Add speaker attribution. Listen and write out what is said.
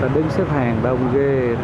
Speaker 1: ta đứng xếp hàng đông ghê.